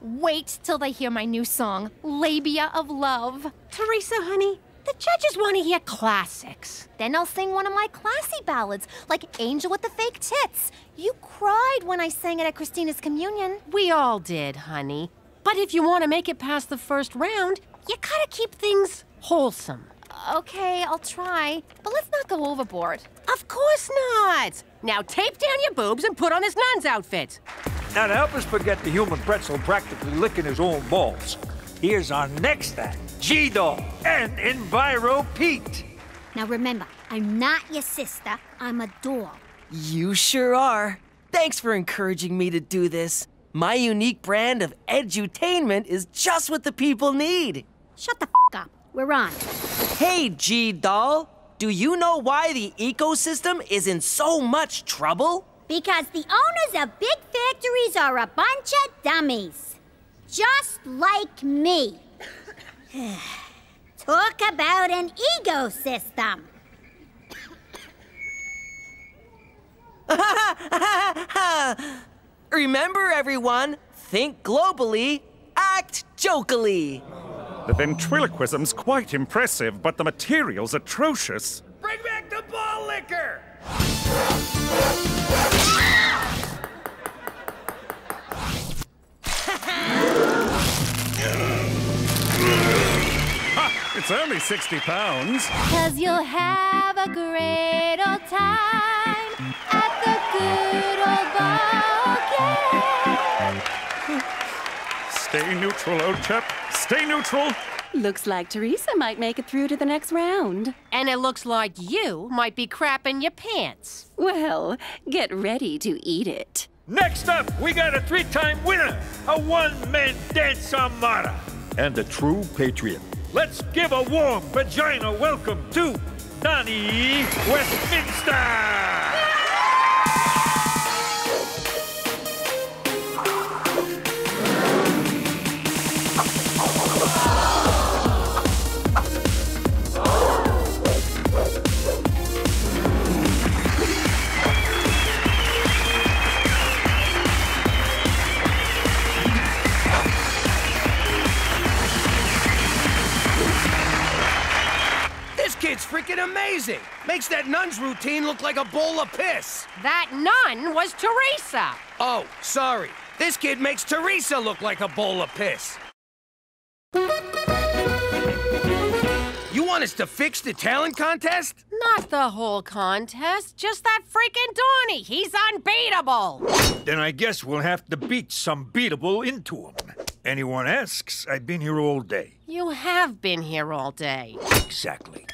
Wait till they hear my new song, Labia of Love. Theresa, honey, the judges want to hear classics. Then I'll sing one of my classy ballads, like Angel with the Fake Tits. You cried when I sang it at Christina's communion. We all did, honey. But if you want to make it past the first round, you gotta keep things wholesome. Okay, I'll try, but let's not go overboard. Of course not! Now tape down your boobs and put on this nun's outfit. Now, to help us forget the human pretzel practically licking his own balls, here's our next act G-Doll and Enviro Pete. Now remember, I'm not your sister, I'm a doll. You sure are. Thanks for encouraging me to do this. My unique brand of edutainment is just what the people need. Shut the f up. We're on. Hey, G Doll. Do you know why the ecosystem is in so much trouble? Because the owners of big factories are a bunch of dummies. Just like me. [SIGHS] Talk about an ecosystem. [LAUGHS] Remember, everyone, think globally, act jokily. The ventriloquism's quite impressive, but the material's atrocious. Bring back the ball liquor! Ha! It's only 60 pounds. Cause you'll have a great old time at the good old ball game. Stay neutral, old chap. Stay neutral. Looks like Theresa might make it through to the next round. And it looks like you might be crapping your pants. Well, get ready to eat it. Next up, we got a three time winner, a one man dance armada, and a true patriot. Let's give a warm vagina welcome to Donnie Westminster! Kid's freaking amazing. Makes that nun's routine look like a bowl of piss. That nun was Theresa. Oh, sorry. This kid makes Theresa look like a bowl of piss. You want us to fix the talent contest? Not the whole contest, just that freaking Donnie. He's unbeatable. Then I guess we'll have to beat some beatable into him. Anyone asks, I've been here all day. You have been here all day. Exactly.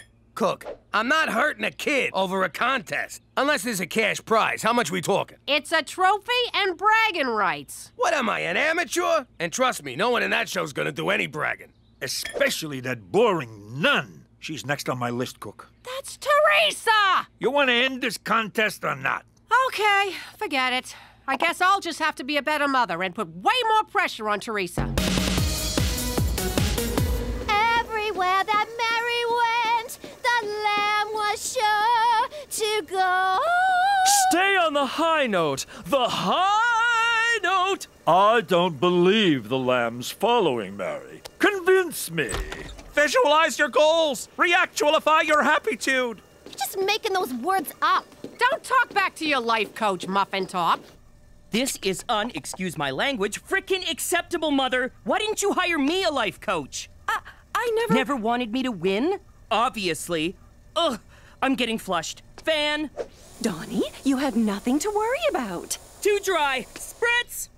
Cook, I'm not hurting a kid over a contest. Unless there's a cash prize. How much we talking? It's a trophy and bragging rights. What am I, an amateur? And trust me, no one in that show's gonna do any bragging. Especially that boring nun. She's next on my list, Cook. That's Theresa! You want to end this contest or not? Okay, forget it. I guess I'll just have to be a better mother and put way more pressure on Theresa. On the high note. The high note. I don't believe the lamb's following Mary. Convince me. Visualize your goals. Reactualify your happitude. You're just making those words up. Don't talk back to your life coach, Muffin Top. This is un, excuse my language, frickin' acceptable, mother. Why didn't you hire me a life coach? I, I never. Never wanted me to win? Obviously. Ugh, I'm getting flushed. Fan. Donnie, you have nothing to worry about. Too dry. Spritz.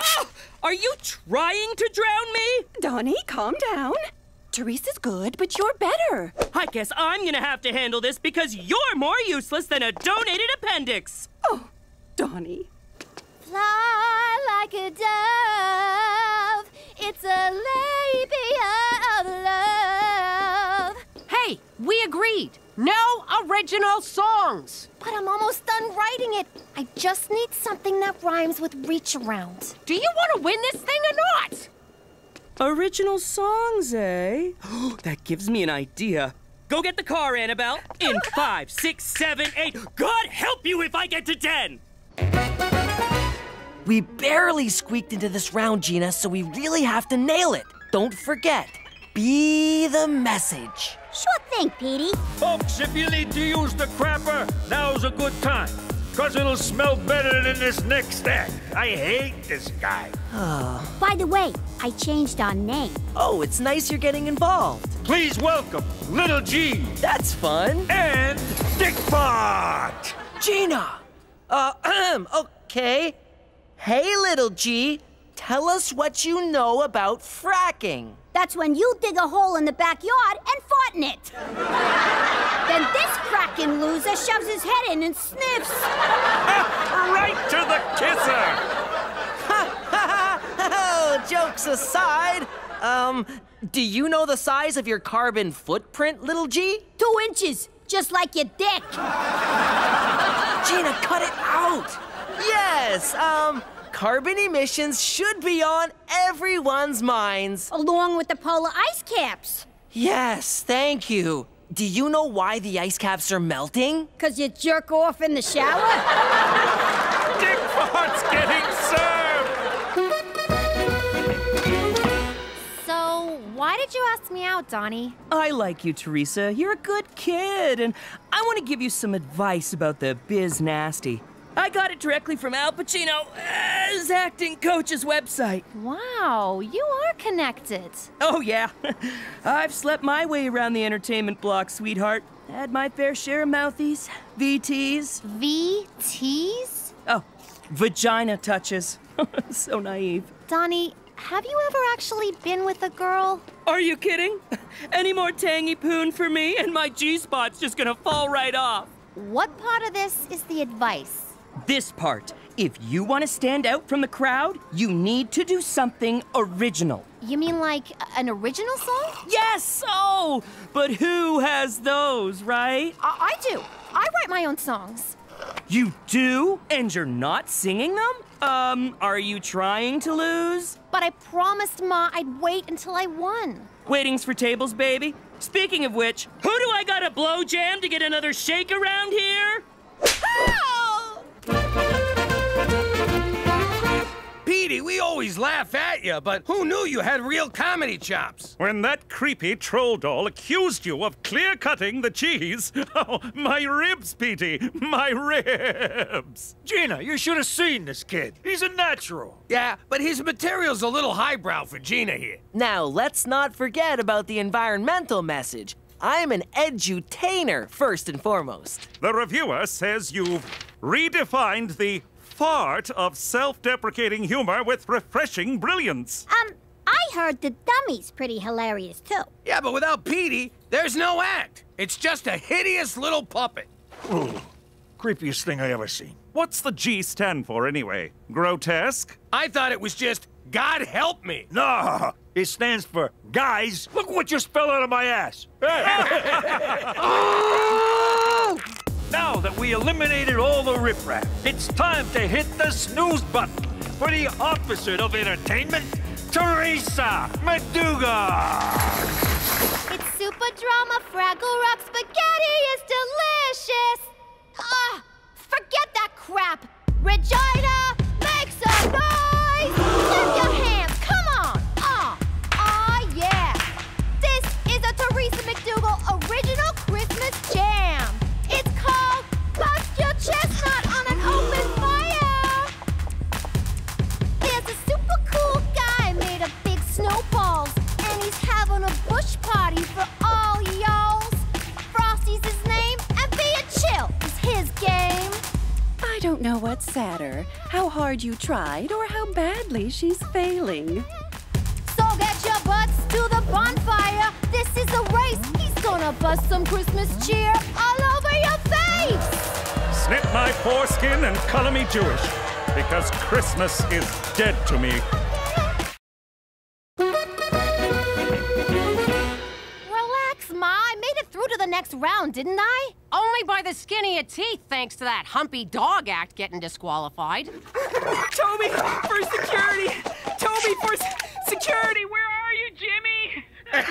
Oh, Are you trying to drown me? Donnie, calm down. Theresa's good, but you're better. I guess I'm gonna have to handle this because you're more useless than a donated appendix. Oh, Donnie. Fly like a dove. It's a labia of love. Hey, we agreed. No original songs. But I'm almost done writing it. I just need something that rhymes with reach around. Do you want to win this thing or not? Original songs, eh? [GASPS] that gives me an idea. Go get the car, Annabelle. In [GASPS] five, six, seven, eight. God help you if I get to ten! We barely squeaked into this round, Gina, so we really have to nail it. Don't forget, be the message. Sure thing, Petey. Folks, if you need to use the crapper, now's a good time. Cause it'll smell better than this next act. I hate this guy. By the way, I changed our name. Oh, it's nice you're getting involved. Please welcome Little G That's fun. and Dickpot. Gina! Uh, ahem, [CLEARS THROAT] okay. Hey, little G, tell us what you know about fracking. That's when you dig a hole in the backyard and fart in it. then this fracking loser shoves his head in and sniffs. [LAUGHS] right to the kisser. Oh, [LAUGHS] jokes aside, um, do you know the size of your carbon footprint, little G? Two inches, just like your dick. [LAUGHS] Gina, cut it out! Yes, um, carbon emissions should be on everyone's minds. Along with the polar ice caps. Yes, thank you. Do you know why the ice caps are melting? Cause you jerk off in the shower? [LAUGHS] Dickpot's getting served. So, why did you ask me out, Donnie? I like you, Theresa. You're a good kid, and I want to give you some advice about the biz nasty. I got it directly from Al Pacino's acting coach's website. Wow, you are connected. Oh, yeah. [LAUGHS] I've slept my way around the entertainment block, sweetheart. Had my fair share of mouthies, VTs. VTs? Oh, vagina touches. [LAUGHS] so naive. Donnie, have you ever actually been with a girl? Are you kidding? [LAUGHS] Any more tangy poon for me, and my G spot's just gonna fall right off. What part of this is the advice? This part. If you want to stand out from the crowd, you need to do something original. You mean like an original song? Yes! Oh! But who has those, right? I, I do. I write my own songs. You do? And you're not singing them? Um, are you trying to lose? But I promised Ma I'd wait until I won. Waitings for tables, baby. Speaking of which, who do I gotta blow jam to get another shake around here? Petey, we always laugh at you, but who knew you had real comedy chops? When that creepy troll doll accused you of clear cutting the cheese. [LAUGHS] Oh, my ribs, Petey, my ribs. Gina, you should have seen this kid. He's a natural. Yeah, but his material's a little highbrow for Gina here. Now, let's not forget about the environmental message. I'm an edutainer, first and foremost. The reviewer says you've redefined the fart of self deprecating humor with refreshing brilliance. Um, I heard the dummy's pretty hilarious too. Yeah, but without Petey, there's no act. It's just a hideous little puppet. Ooh, creepiest thing I ever seen. What's the G stand for anyway? Grotesque? I thought it was just God help me. No, it stands for guys. Look what you spell out of my ass. [LAUGHS] [LAUGHS] Now that we eliminated all the riffraff, it's time to hit the snooze button for the opposite of entertainment, Theresa MacDougal. It's super drama, Fraggle Rock spaghetti is delicious. Ah, forget that crap. Regina, sadder, how hard you tried or how badly she's failing? So get your butts to the bonfire. This is a race. He's gonna bust some Christmas cheer all over your face. Snip my foreskin and color me Jewish, because Christmas is dead to me. Relax, Ma. I made it through to the next round, didn't I? Only by the skin of your teeth, thanks to that humpy dog act getting disqualified. Toby, for security! Toby, for s- security! Where are you, Jimmy? [LAUGHS]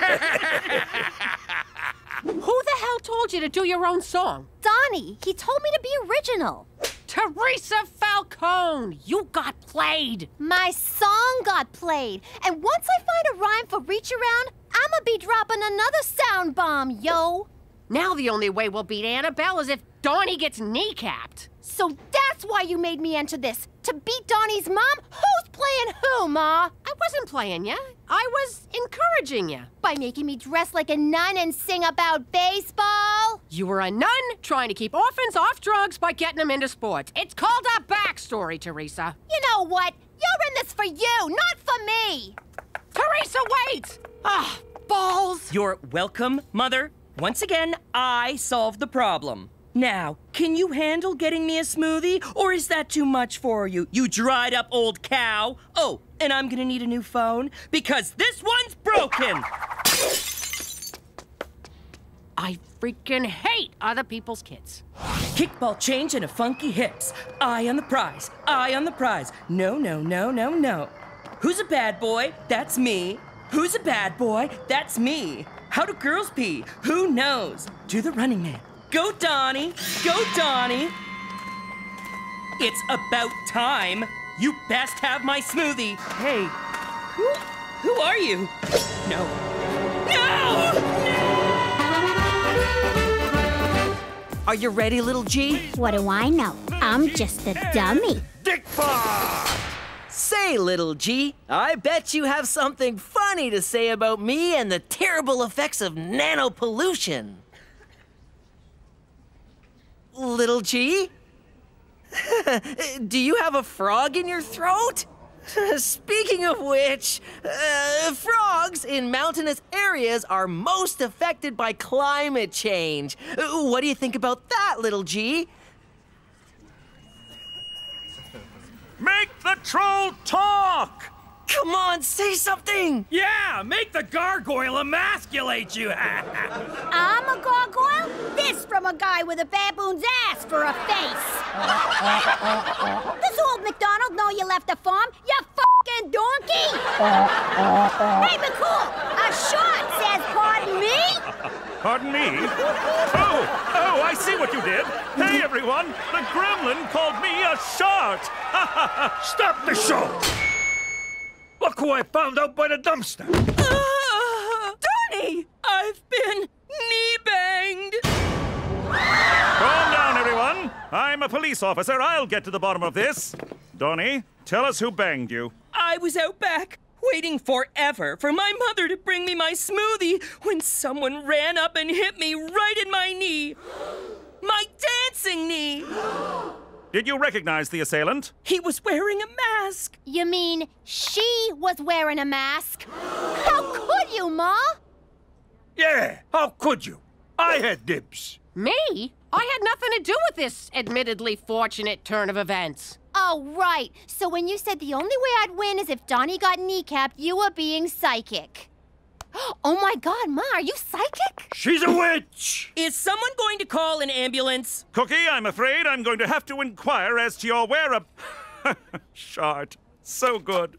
Who the hell told you to do your own song? Donnie, he told me to be original. Theresa Falcone, you got played. My song got played, and once I find a rhyme for reach around, I'ma be dropping another sound bomb, yo. Now the only way we'll beat Annabelle is if Donnie gets kneecapped. So that's why you made me enter this to beat Donnie's mom. Who's playing who, Ma? I wasn't playing ya. I was encouraging ya. By making me dress like a nun and sing about baseball. You were a nun trying to keep orphans off drugs by getting them into sports. It's called a backstory, Theresa. You know what? You're in this for you, not for me. Theresa, wait! Ah, balls! You're welcome, Mother. Once again, I solved the problem. Now, can you handle getting me a smoothie, or is that too much for you, you dried up old cow? Oh, and I'm gonna need a new phone because this one's broken! I freaking hate other people's kids. Kickball change and a funky hips. Eye on the prize. Eye on the prize. No, no, no, no, no. Who's a bad boy? That's me. Who's a bad boy? That's me. How do girls pee? Who knows? Do the running man. Go, Donnie. Go, Donnie. It's about time. You best have my smoothie. Hey, who, who are you? No. No! No. Are you ready, little G? What do I know? I'm just a dummy. Dick bar! Say, little G, I bet you have something funny to say about me and the terrible effects of nanopollution. Little G? [LAUGHS] Do you have a frog in your throat? [LAUGHS] Speaking of which, uh, frogs in mountainous areas are most affected by climate change. Uh, What do you think about that, little G? Make the troll talk! Come on, say something! Yeah, make the gargoyle emasculate you! [LAUGHS] I'm a gargoyle? This from a guy with a baboon's ass for a face. [LAUGHS] Does old McDonald know you left the farm, you fucking donkey? [LAUGHS] hey, McCool, a short says pardon me? Pardon me? Oh, oh, I see what you did. Hey, everyone, the gremlin called me a shart. [LAUGHS] Stop the show! Look who I found out by the dumpster! Ah, [LAUGHS] Donnie! I've been knee banged! Calm down, everyone. I'm a police officer. I'll get to the bottom of this. Donnie, tell us who banged you. I was out back, waiting forever for my mother to bring me my smoothie when someone ran up and hit me right in my knee. My dancing knee! Did you recognize the assailant? He was wearing a mask. You mean she was wearing a mask? How could you, Ma? Yeah, how could you? I had dibs. Me? I had nothing to do with this admittedly fortunate turn of events. Oh, right. So when you said the only way I'd win is if Donnie got kneecapped, you were being psychic. [GASPS] Oh my god, Ma, are you psychic? She's a witch! Is someone going to call an ambulance? Cookie, I'm afraid I'm going to have to inquire as to your wear [LAUGHS] Shart. So good.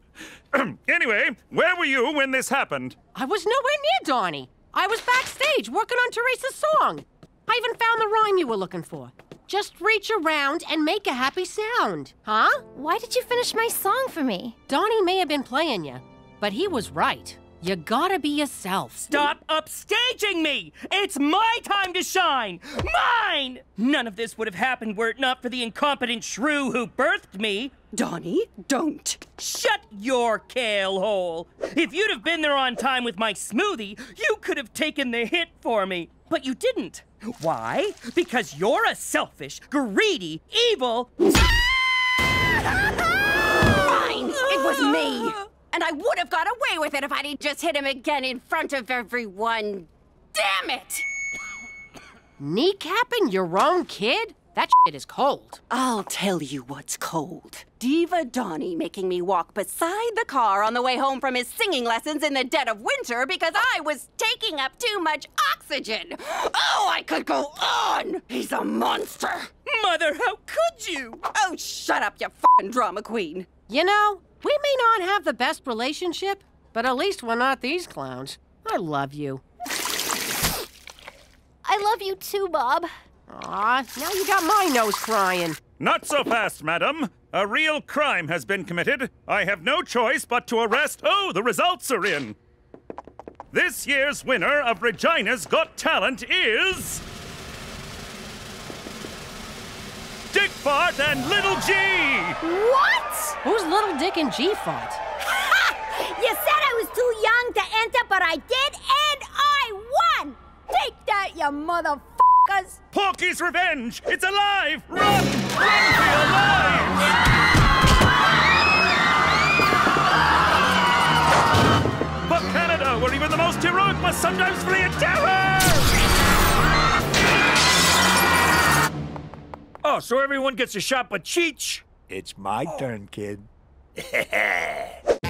[CLEARS THROAT] anyway, where were you when this happened? I was nowhere near Donnie. I was backstage working on Theresa's song. I even found the rhyme you were looking for. Just reach around and make a happy sound. Huh? Why did you finish my song for me? Donnie may have been playing you, but he was right. You gotta be yourself. Stop upstaging me! It's my time to shine! Mine! None of this would have happened were it not for the incompetent shrew who birthed me. Donnie, don't. Shut your kale hole! If you'd have been there on time with my smoothie, you could have taken the hit for me. But you didn't. Why? Because you're a selfish, greedy, evil. Fine! It was me! And I would have got away with it if I didn't just hit him again in front of everyone. Damn it! Kneecapping your own kid? That shit is cold. I'll tell you what's cold. Diva Donnie making me walk beside the car on the way home from his singing lessons in the dead of winter because I was taking up too much oxygen. Oh, I could go on! He's a monster! Mother, how could you? Oh, shut up, you fucking drama queen. You know, we may not have the best relationship, but at least we're not these clowns. I love you. I love you too, Bob. Aw, now you got my nose crying. Not so fast, madam. A real crime has been committed. I have no choice but to arrest. Oh, the results are in. This year's winner of Regina's Got Talent is. Dick Fart and Little G! What? Who's Little Dick and G Fart? [LAUGHS] You said I was too young to enter, but I did, and I won! Take that, you motherfuckers! Porky's Revenge! It's alive! Run! Run for your lives! For Canada, where even the most heroic must sometimes flee in terror! Oh, so everyone gets a shot but Cheech? It's my turn, kid. [LAUGHS]